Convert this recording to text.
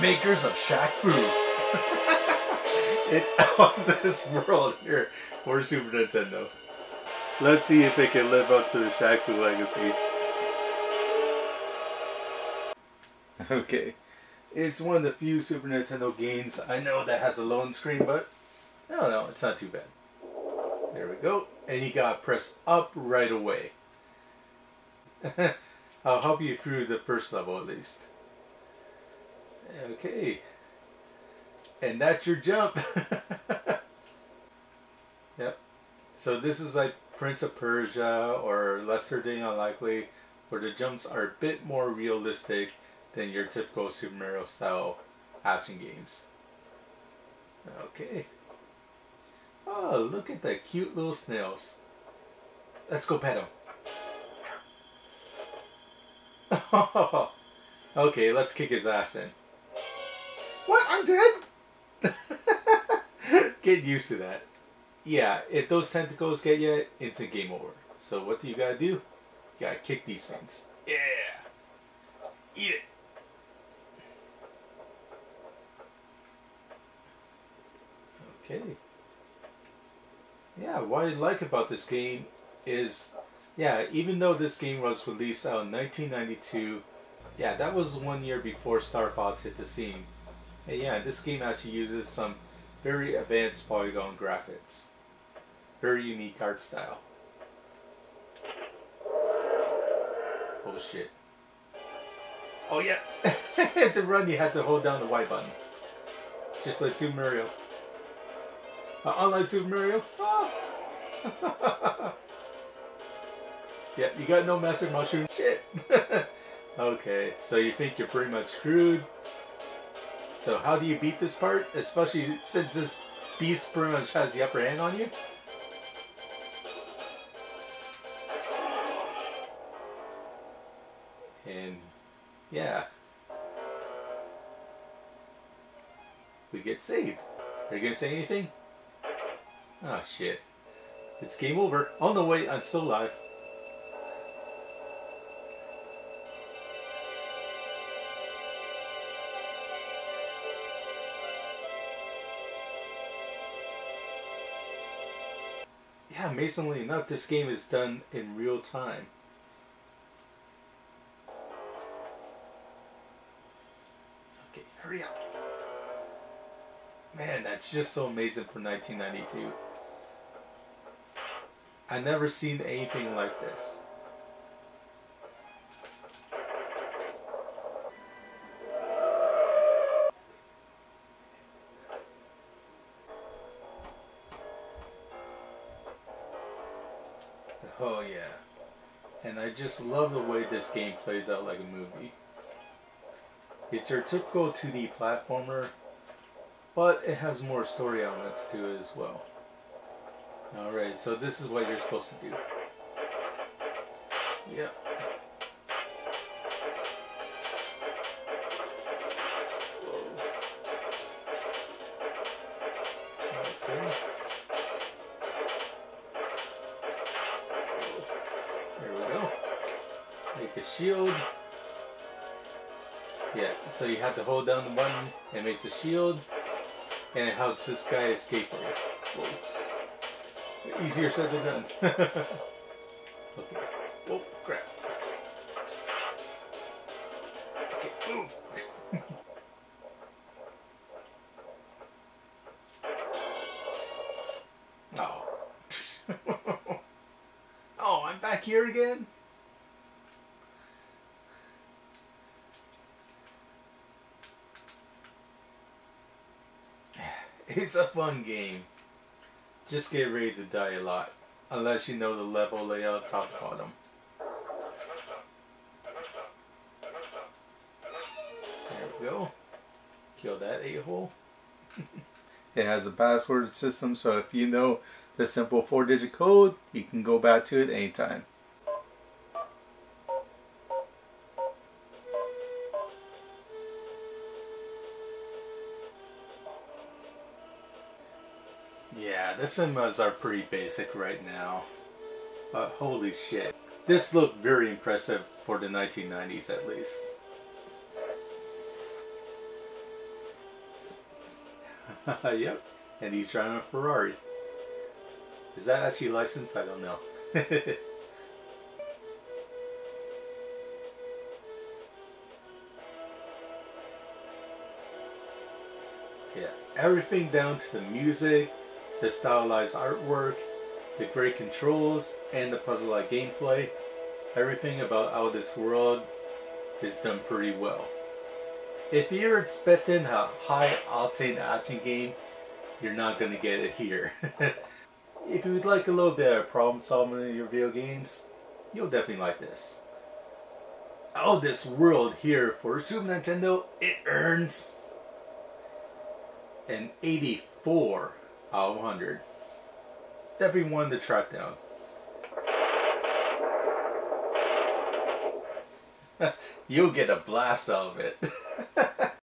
makers of Shaq Fu. it's out of this world here for Super Nintendo. Let's see if it can live up to the Shaq Fu legacy. Okay. It's one of the few Super Nintendo games I know that has a loading screen, but I don't know, it's not too bad. There we go. And you gotta press up right away. I'll help you through the first level at least. Okay. And that's your jump. yep. So this is like Prince of Persia or Lester the Unlikely where the jumps are a bit more realistic than your typical Super Mario style action games. Okay. Oh, look at the cute little snails. Let's go pet them. okay, let's kick his ass then. Dead? get used to that. Yeah, if those tentacles get you, it's a game over. So what do you gotta do? You gotta kick these things. Yeah! Eat it! Okay. Yeah, what I like about this game is, yeah, even though this game was released uh, out in 1992, yeah, that was one year before Star Fox hit the scene. And yeah, this game actually uses some very advanced polygon graphics. Very unique art style. Oh shit. Oh yeah! to run you had to hold down the Y button. Just like Super Mario. Uh, unlike Super Mario. Ah. yeah, you got no massive mushroom. Shit! okay, so you think you're pretty much screwed. So how do you beat this part? Especially since this beast pretty much has the upper hand on you? And yeah. We get saved. Are you gonna say anything? Oh shit. It's game over. Oh no wait, I'm still alive. Yeah, amazingly enough, this game is done in real time. Okay, hurry up. Man, that's just so amazing for 1992. I never seen anything like this. Oh yeah. And I just love the way this game plays out like a movie. It's your typical 2D platformer, but it has more story elements to it as well. Alright, so this is what you're supposed to do. Yep. Shield. Yeah, so you have to hold down the button and makes a shield. And it helps this guy escape from it. Whoa. Easier said than done. okay. Oh, crap. Okay, move. oh. oh, I'm back here again? It's a fun game. Just get ready to die a lot. Unless you know the level layout top to bottom. There we go. Kill that a-hole. it has a password system so if you know the simple four digit code, you can go back to it anytime. Yeah, the cinemas are pretty basic right now. But holy shit. This looked very impressive for the 1990s at least. yep. And he's driving a Ferrari. Is that actually licensed? I don't know. yeah, everything down to the music, the stylized artwork, the great controls, and the puzzle-like gameplay. Everything about Out This World is done pretty well. If you're expecting a high octane action game, you're not going to get it here. if you would like a little bit of problem solving in your video games, you'll definitely like this. Out This World here for Super Nintendo, it earns an 84 out of 100. Definitely one to track down. You'll get a blast out of it.